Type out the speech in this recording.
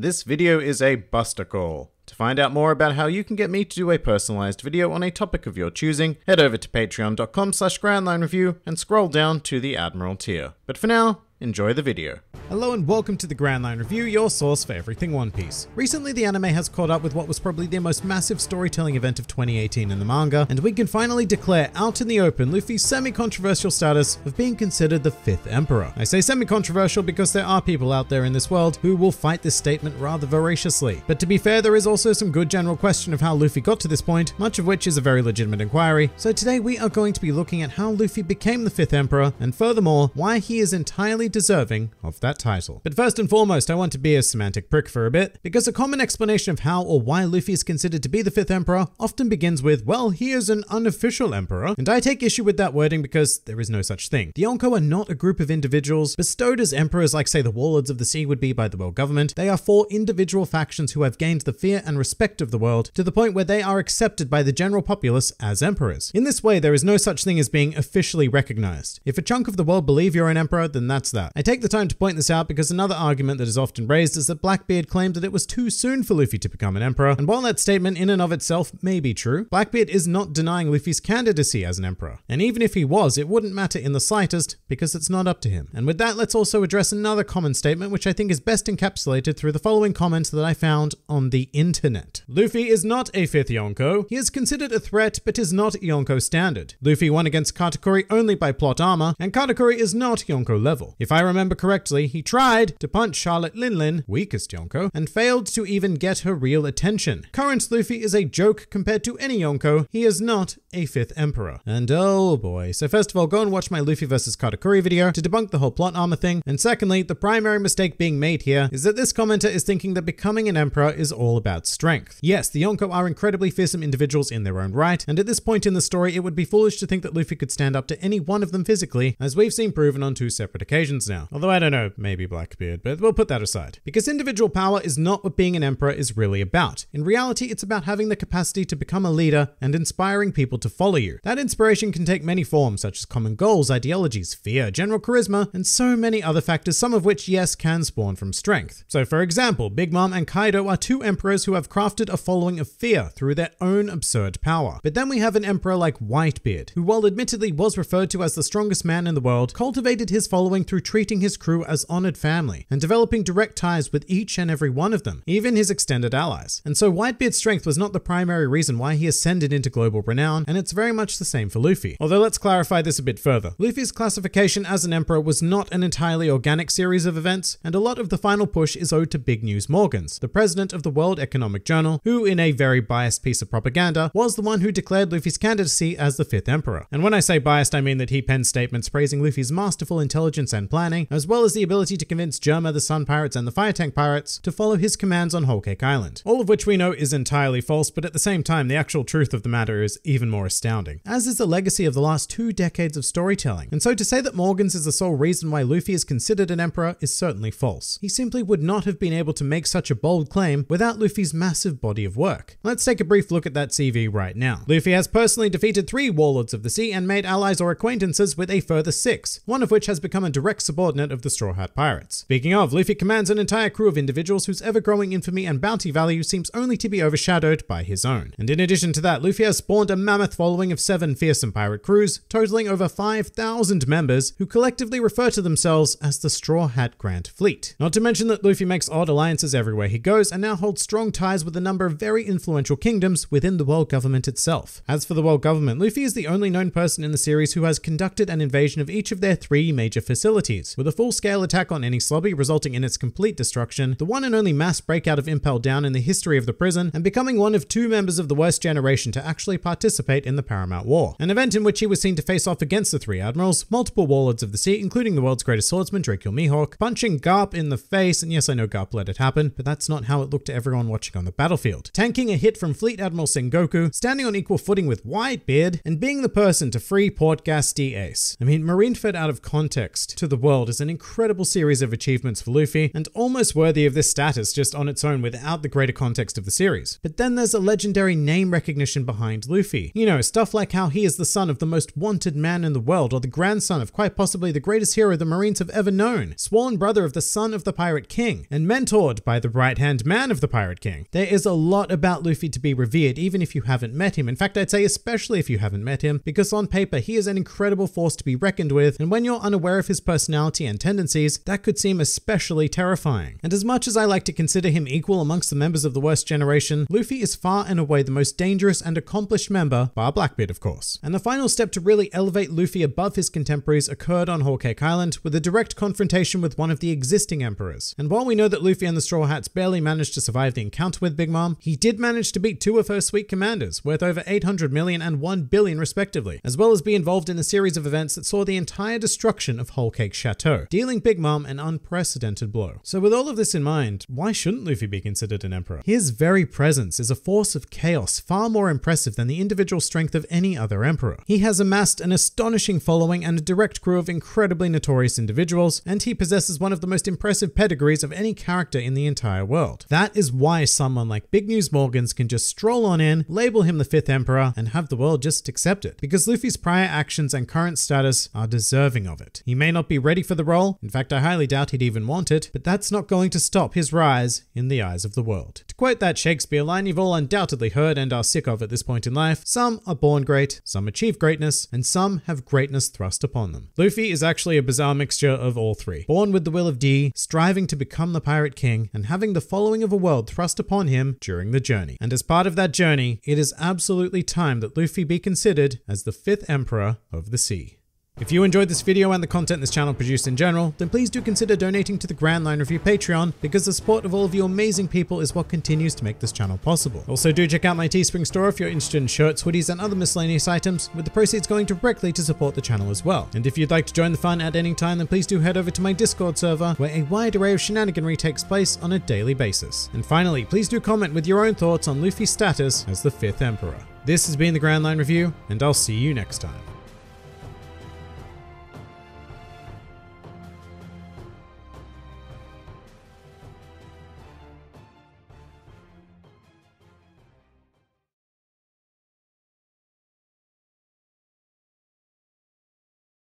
This video is a buster call. To find out more about how you can get me to do a personalized video on a topic of your choosing, head over to patreon.com slash grandlinereview and scroll down to the Admiral tier. But for now, enjoy the video. Hello and welcome to the Grand Line Review, your source for everything One Piece. Recently, the anime has caught up with what was probably the most massive storytelling event of 2018 in the manga, and we can finally declare out in the open Luffy's semi-controversial status of being considered the fifth emperor. I say semi-controversial because there are people out there in this world who will fight this statement rather voraciously. But to be fair, there is also some good general question of how Luffy got to this point, much of which is a very legitimate inquiry. So today we are going to be looking at how Luffy became the fifth emperor, and furthermore, why he is entirely deserving of that title. But first and foremost, I want to be a semantic prick for a bit, because a common explanation of how or why Luffy is considered to be the fifth emperor often begins with, well, he is an unofficial emperor, and I take issue with that wording because there is no such thing. The Yonko are not a group of individuals bestowed as emperors like say the Warlords of the Sea would be by the world government. They are four individual factions who have gained the fear and respect of the world to the point where they are accepted by the general populace as emperors. In this way, there is no such thing as being officially recognized. If a chunk of the world believe you're an emperor, then that's that. I take the time to point this out because another argument that is often raised is that Blackbeard claimed that it was too soon for Luffy to become an emperor, and while that statement in and of itself may be true, Blackbeard is not denying Luffy's candidacy as an emperor. And even if he was, it wouldn't matter in the slightest because it's not up to him. And with that, let's also address another common statement which I think is best encapsulated through the following comments that I found on the internet. Luffy is not a fifth Yonko. He is considered a threat, but is not Yonko standard. Luffy won against Katakuri only by plot armor, and Katakuri is not Yonko level. If I remember correctly, he tried to punch Charlotte Linlin, weakest Yonko, and failed to even get her real attention. Current Luffy is a joke compared to any Yonko. He is not a fifth emperor. And oh boy. So first of all, go and watch my Luffy versus Katakuri video to debunk the whole plot armor thing. And secondly, the primary mistake being made here is that this commenter is thinking that becoming an emperor is all about strength. Yes, the Yonko are incredibly fearsome individuals in their own right, and at this point in the story, it would be foolish to think that Luffy could stand up to any one of them physically, as we've seen proven on two separate occasions now. Although I don't know, maybe Blackbeard, but we'll put that aside. Because individual power is not what being an emperor is really about. In reality, it's about having the capacity to become a leader and inspiring people to follow you. That inspiration can take many forms, such as common goals, ideologies, fear, general charisma, and so many other factors, some of which, yes, can spawn from strength. So, for example, Big Mom and Kaido are two emperors who have crafted a following of fear through their own absurd power. But then we have an emperor like Whitebeard, who, while admittedly was referred to as the strongest man in the world, cultivated his following through treating his crew as honored family and developing direct ties with each and every one of them, even his extended allies. And so Whitebeard's strength was not the primary reason why he ascended into global renown, and it's very much the same for Luffy. Although let's clarify this a bit further. Luffy's classification as an emperor was not an entirely organic series of events, and a lot of the final push is owed to Big News Morgans, the president of the World Economic Journal, who, in a very biased piece of propaganda, was the one who declared Luffy's candidacy as the fifth emperor. And when I say biased, I mean that he penned statements praising Luffy's masterful intelligence and as well as the ability to convince Germa, the Sun Pirates, and the Fire Tank Pirates to follow his commands on Whole Cake Island. All of which we know is entirely false, but at the same time, the actual truth of the matter is even more astounding. As is the legacy of the last two decades of storytelling. And so to say that Morgans is the sole reason why Luffy is considered an emperor is certainly false. He simply would not have been able to make such a bold claim without Luffy's massive body of work. Let's take a brief look at that CV right now. Luffy has personally defeated three Warlords of the Sea and made allies or acquaintances with a further six, one of which has become a direct subordinate of the Straw Hat Pirates. Speaking of, Luffy commands an entire crew of individuals whose ever-growing infamy and bounty value seems only to be overshadowed by his own. And in addition to that, Luffy has spawned a mammoth following of seven fearsome pirate crews, totaling over 5,000 members who collectively refer to themselves as the Straw Hat Grand Fleet. Not to mention that Luffy makes odd alliances everywhere he goes and now holds strong ties with a number of very influential kingdoms within the world government itself. As for the world government, Luffy is the only known person in the series who has conducted an invasion of each of their three major facilities, with a full-scale attack on Enies Lobby resulting in its complete destruction, the one and only mass breakout of Impel Down in the history of the prison, and becoming one of two members of the worst generation to actually participate in the Paramount War. An event in which he was seen to face off against the three admirals, multiple warlords of the sea, including the world's greatest swordsman, Dracule Mihawk, punching Garp in the face, and yes, I know Garp let it happen, but that's not how it looked to everyone watching on the battlefield. Tanking a hit from Fleet Admiral Sengoku, standing on equal footing with Whitebeard, and being the person to free Portgas D Ace. I mean, Marineford out of context to the world is an incredible series of achievements for Luffy, and almost worthy of this status just on its own without the greater context of the series. But then there's a legendary name recognition behind Luffy. You know, stuff like how he is the son of the most wanted man in the world, or the grandson of quite possibly the greatest hero the Marines have ever known, sworn brother of the son of the Pirate King, and mentored by the right hand man of the Pirate King. There is a lot about Luffy to be revered, even if you haven't met him. In fact, I'd say especially if you haven't met him, because on paper, he is an incredible force to be reckoned with, and when you're unaware of his personality and tendencies, that could seem especially terrifying. And as much as I like to consider him equal amongst the members of the worst generation, Luffy is far and away the most dangerous and accomplished member, bar Blackbeard of course. And the final step to really elevate Luffy above his contemporaries occurred on Whole Cake Island with a direct confrontation with one of the existing emperors. And while we know that Luffy and the Straw Hats barely managed to survive the encounter with Big Mom, he did manage to beat two of her sweet commanders, worth over 800 million and 1 billion respectively, as well as be involved in a series of events that saw the entire destruction of Whole Cake Chateau, dealing Big Mom an unprecedented blow. So with all of this in mind, why shouldn't Luffy be considered an emperor? His very presence is a force of chaos far more impressive than the individual strength of any other emperor. He has amassed an astonishing following and a direct crew of incredibly notorious individuals, and he possesses one of the most impressive pedigrees of any character in the entire world. That is why someone like Big News Morgans can just stroll on in, label him the fifth emperor, and have the world just accept it. Because Luffy's prior actions and current status are deserving of it. He may not be ready for the role, in fact I highly doubt he'd even want it, but that's not going to stop his rise in the eyes of the world. To quote that Shakespeare line you've all undoubtedly heard and are sick of at this point in life, some are born great, some achieve greatness, and some have greatness thrust upon them. Luffy is actually a bizarre mixture of all three. Born with the will of D, striving to become the Pirate King, and having the following of a world thrust upon him during the journey. And as part of that journey, it is absolutely time that Luffy be considered as the fifth Emperor of the Sea. If you enjoyed this video and the content this channel produced in general, then please do consider donating to the Grand Line Review Patreon because the support of all of you amazing people is what continues to make this channel possible. Also do check out my Teespring store if you're interested in shirts, hoodies, and other miscellaneous items, with the proceeds going directly to support the channel as well. And if you'd like to join the fun at any time, then please do head over to my Discord server, where a wide array of shenaniganry takes place on a daily basis. And finally, please do comment with your own thoughts on Luffy's status as the 5th Emperor. This has been the Grand Line Review, and I'll see you next time.